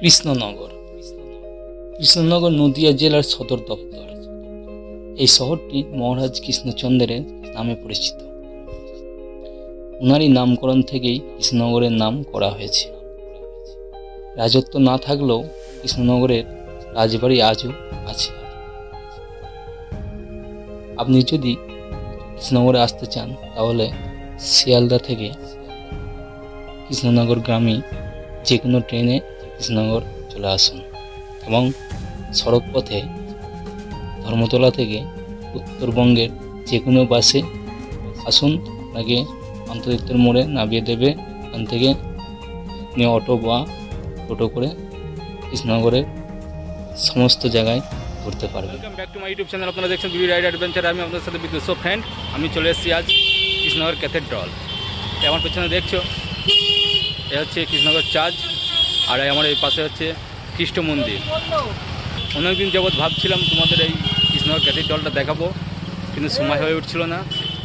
কৃষ্ণনগর। কৃষ্ণনগর নদিয়া জেলার সদর দপ্তর। এই শহরটি মহারাজ কৃষ্ণচন্দ্রের নামে পরিচিত। ওনারই নামকরণ থেকেই কৃষ্ণনগরের নাম করা হয়েছে। রাজত্ব না থাকলেও কৃষ্ণনগরের রাজবাড়ি আজও আছে। আপনি যদি কৃষ্ণনগরে আসতে চান, তাহলে শিয়ালদা থেকে কৃষ্ণনগর গ্রামে যে কোনো ট্রেনে কৃষ্ণনগর চলে আসুন এবং সড়ক পথে ধর্মতলা থেকে উত্তরবঙ্গের যে কোনো বাসে আসুন। আপনাকে অন্তরিত্বের মোড়ে নামিয়ে দেবে। ওখান থেকে আপনি অটো বা টোটো করে কৃষ্ণনগরের সমস্ত জায়গায় ঘুরতে পারবেন। ইউটিউব চ্যানেল আপনারা দেখছেন বিবি রাইড অ্যাডভেঞ্চার আমি আপনাদের সাথে বিদ্যুৎ ফ্রেন্ড আমি চলে এসেছি আজ কৃষ্ণনগর ক্যাথেড্রল আমার পেছনে দেখছ, এ হচ্ছে কৃষ্ণনগর চার্চ আর আমার এই পাশে হচ্ছে খ্রিস্ট মন্দির। অনেকদিন যাবৎ ভাবছিলাম তোমাদের এই কৃষ্ণনগর ক্যাথেড্রলটা দেখাবো, কিন্তু সময় হয়ে উঠছিল না।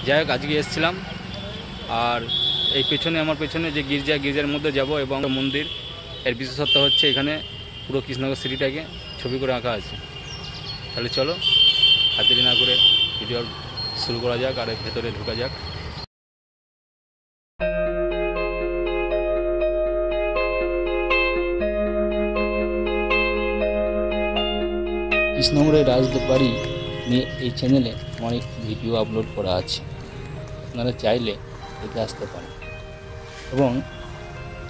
যাই হোক, আজকে এসেছিলাম। আর এই পেছনে, আমার পেছনে যে গির্জা, গির্জার মধ্যে যাব এবং মন্দির, এর বিশেষত্ব হচ্ছে এখানে পুরো কৃষ্ণনগর সিটিটাকে ছবি করে আঁকা আছে। তাহলে চলো দেরি না করে ভিডিও শুরু করা যাক আর ভেতরে ঢোকা যাক। কৃষ্ণনগরের রাজবাড়ি নিয়ে এই চ্যানেলে আমার একটি ভিডিও আপলোড করা আছে। আপনারা চাইলে দেখে আসতে পারেন। এবং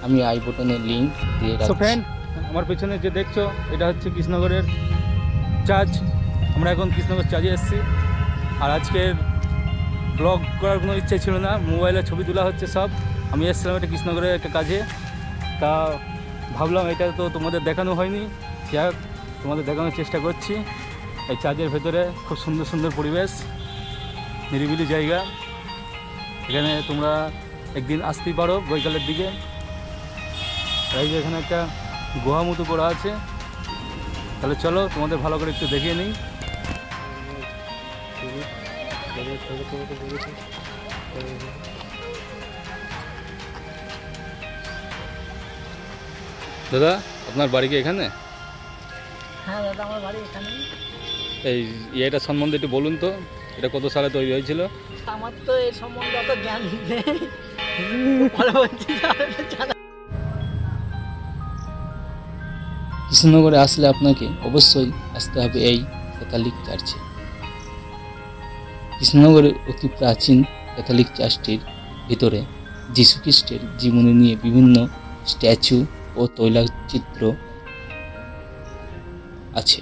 আমি আই বটনের লিঙ্ক দিয়ে ফ্রেন্ড আমার পেছনে যে দেখছ এটা হচ্ছে কৃষ্ণনগরের চার্চ আমরা এখন কৃষ্ণনগর চার্চে এসেছি। আর আজকের ব্লগ করার কোনো ইচ্ছে ছিল না। মোবাইলে ছবি তোলা হচ্ছে সব। আমি এসেছিলাম এটা কৃষ্ণনগরের একটা কাজে। তা ভাবলাম এটা তো তোমাদের দেখানো হয়নি। যাই হোক তোমাদের দেখানোর চেষ্টা করছি। এই চার্চের ভেতরে খুব সুন্দর সুন্দর পরিবেশ, নিরিবিলি জায়গা। এখানে তোমরা একদিন আসতেই পারো বৈকালের দিকে। এই যে এখানে একটা গুহা মতো করা আছে। তাহলে চলো তোমাদের ভালো করে একটু দেখিয়ে নিই। দাদা, আপনার বাড়ি কি এখানে? হ্যাঁ দাদা আমার বাড়ি এখানে। এই ইয়েটা সম্বন্ধে একটু বলুন তো এটা কত সালে তৈরি হয়েছিল? আমার তো এই সম্বন্ধে অত জ্ঞান নেই। পরবর্তী কৃষ্ণনগরে আসলে আপনাকে অবশ্যই আসতে হবে এই ক্যাথলিক চার্চে। কৃষ্ণনগরের অতি প্রাচীন ক্যাথলিক চার্চটির ভিতরে যীশুখ্রিস্টের জীবনী নিয়ে বিভিন্ন স্ট্যাচু ও তৈলচিত্র আছে।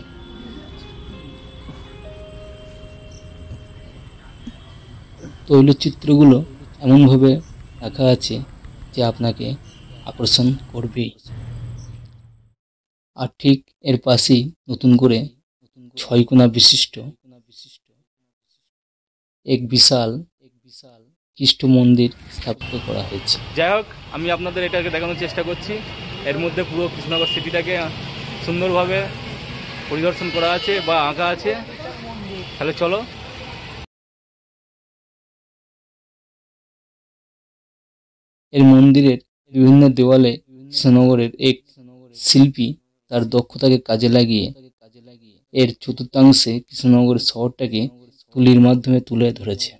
তৈলচিত্রগুলো এমনভাবে রাখা আছে যে আপনাকে আকর্ষণ করবেই। আর ঠিক এর পাশেই নতুন করে ছয় কোণা বিশিষ্ট এক বিশাল খ্রিস্ট মন্দির স্থাপিত করা হয়েছে। যাই হোক, আমি আপনাদের এটাকে দেখানোর চেষ্টা করছি। এর মধ্যে পুরো কৃষ্ণনগর সিটিটাকে সুন্দরভাবে পরিদর্শন করা আছে বা আঁকা আছে, তাহলে চলো। এর মন্দিরের বিভিন্ন দেওয়ালে কৃষ্ণনগরের এক শিল্পী তার দক্ষতাকে কাজে লাগিয়ে এর চতুর্থাংশে কৃষ্ণনগর শহরটাকে তুলির মাধ্যমে তুলে ধরেছে।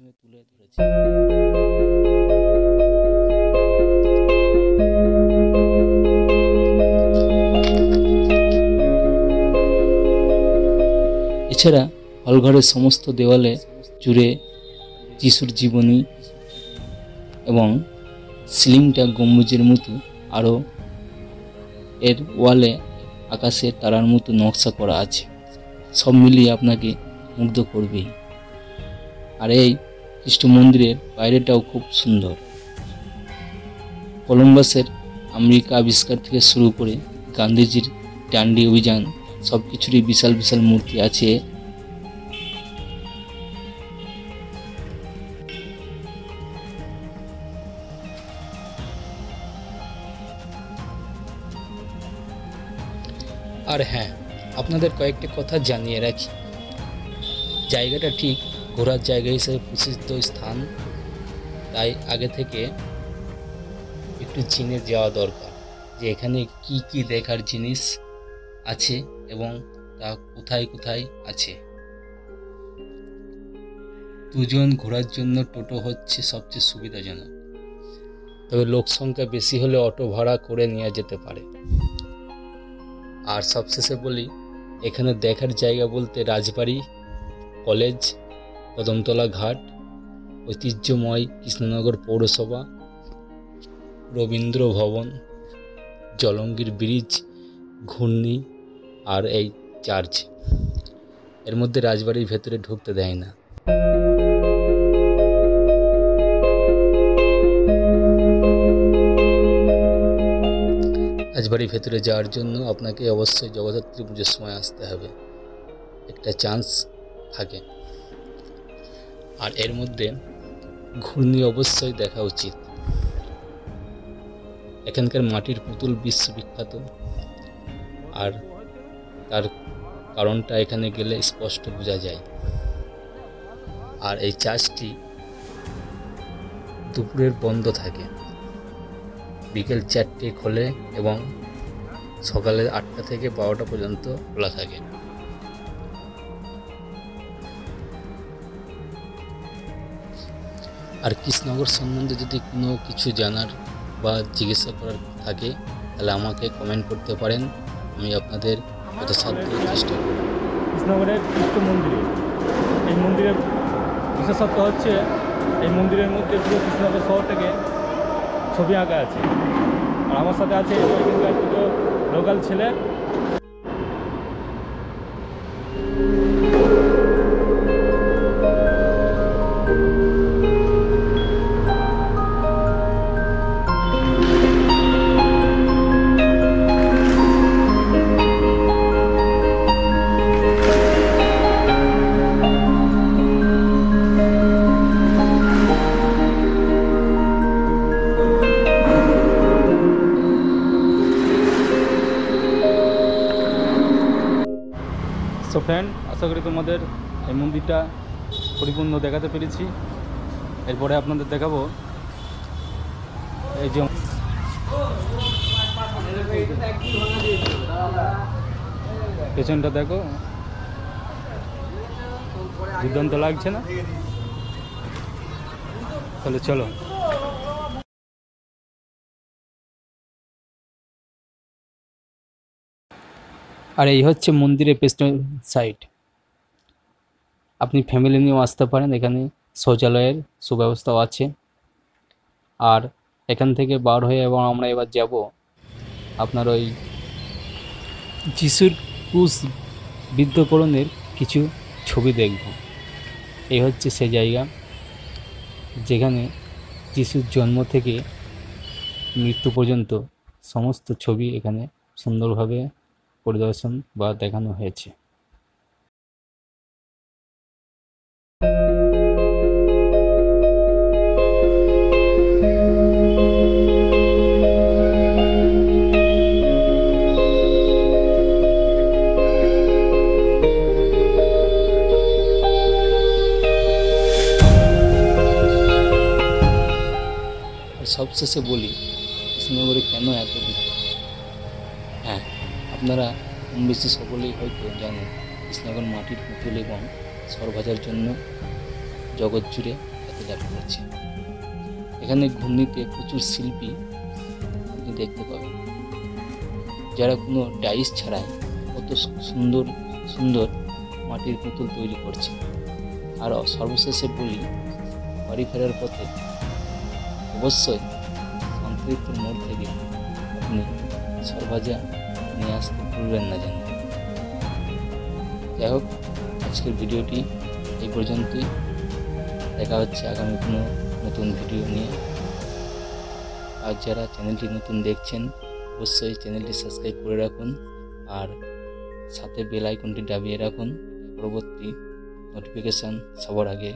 এছাড়া হলঘরের সমস্ত দেওয়ালে জুড়ে যিশুর জীবনী এবং সিলিংটা গম্বুজের মতো আরও এর ওয়ালে আকাশে তারার মতো নকশা করা আছে। সব মিলিয়ে আপনাকে মুগ্ধ করবেই। আর এই খ্রিস্ট মন্দিরের বাইরেটাও খুব সুন্দর। কলম্বাসের আমেরিকা আবিষ্কার থেকে শুরু করে গান্ধীজির ডান্ডি অভিযান সব কিছুরই বিশাল বিশাল মূর্তি আছে। আর হ্যাঁ আপনাদের কয়েকটি কথা জানিয়ে রাখি। জায়গাটা ঠিক ঘোরার জায়গা হিসেবে প্রসিদ্ধ স্থান, তাই আগে থেকে একটু চিনে যাওয়া দরকার যে এখানে কি কি দেখার জিনিস আছে এবং তা কোথায় কোথায় আছে। দুজন ঘোরার জন্য টোটো হচ্ছে সবচেয়ে সুবিধাজনক। তবে লোক সংখ্যা বেশি হলে অটো ভাড়া করে নেওয়া যেতে পারে। আর সবশেষে বলি, এখানে দেখার জায়গা বলতে রাজবাড়ি, কলেজ, কদমতলা ঘাট, ঐতিহ্যময় কৃষ্ণনগর পৌরসভা, রবীন্দ্র ভবন, জলঙ্গির ব্রিজ, ঘূর্ণি আর এই চার্চ। এর মধ্যে রাজবাড়ির ভেতরে ঢুকতে দেয় না। রাজবাড়ির ভেতরে যাওয়ার জন্য আপনাকে অবশ্যই জগদ্ধাত্রী পুজোর সময় আসতে হবে। একটা চান্স থাকে। আর এর মধ্যে ঘূর্ণি অবশ্যই দেখা উচিত। এখানকার মাটির পুতুল বিশ্ববিখ্যাত। আর তার কারণটা এখানে গেলে স্পষ্ট বোঝা যায়। আর এই চার্চটি দুপুরের বন্ধ থাকে। বিকেল চারটে খোলে এবং সকালে আটটা থেকে বারোটা পর্যন্ত খোলা থাকে। আর কৃষ্ণনগর সম্বন্ধে যদি কোনো কিছু জানার বা জিজ্ঞাসা করার থাকে, তাহলে আমাকে কমেন্ট করতে পারেন। আমি আপনাদের যথাসাধ্য চেষ্টা করব। কৃষ্ণনগরের কৃষ্ণ মন্দিরে। এই মন্দিরের বিশেষত্ব হচ্ছে, এই মন্দিরের মধ্যে পুরো কৃষ্ণনগর শহরটাকে ছবি আঁকা আছে। আর আমার সাথে আছে দুটো লোকাল ছেলে। আশা করি তোমাদের এই মন্দিরটা পরিপূর্ণ দেখাতে পেরেছি। এরপরে আপনাদের দেখাবো এই যে পেছনটা দেখো। দুর্দান্ত লাগছে না? তাহলে চলো। আর এই হচ্ছে মন্দিরের পেছন সাইড আপনি ফ্যামিলি নিয়েও আসতে পারেন, এখানে শৌচালয়ের সুব্যবস্থাও আছে। আর এখান থেকে বার হয়ে এবং আমরা এবার যাব আপনার ওই যিশুর ক্রুশ বিদ্ধকরণের কিছু ছবি দেখব। এই হচ্ছে সে জায়গা যেখানে যিশুর জন্ম থেকে মৃত্যু পর্যন্ত সমস্ত ছবি এখানে সুন্দরভাবে পরিদর্শন বা দেখানো হয়েছে। আর সবশেষে বলি কৃষ্ণনগরে কেন এত বিখ্যাত হ্যাঁ আপনারা কম বেশি সকলেই হয়তো জানেন কৃষ্ণনগর মাটির পুতুল এবং সরভাজার জন্য জগৎ জুড়ে এত লাভ করেছে এখানে ঘূর্ণিতে প্রচুর শিল্পী আপনি দেখতে পাবেন। যারা কোনো ডাইস ছাড়াই কত সুন্দর সুন্দর মাটির পুতুল তৈরি করছে। আর সর্বশেষে বলি, বাড়ি ফেরার পথে অবশ্যই শান্তিপুর মোড় থেকে আপনি সরভাজা নিয়ে আসতে ভুলবেন না জানি যাই হোক আজকের ভিডিওটি এই পর্যন্তই। দেখা হচ্ছে আগামী কোনো নতুন ভিডিও নিয়ে। আর যারা চ্যানেলটি নতুন দেখছেন, অবশ্যই চ্যানেলটি সাবস্ক্রাইব করে রাখুন আর সাথে বেল আইকনটি দাবিয়ে রাখুন। পরবর্তী নোটিফিকেশান সবার আগে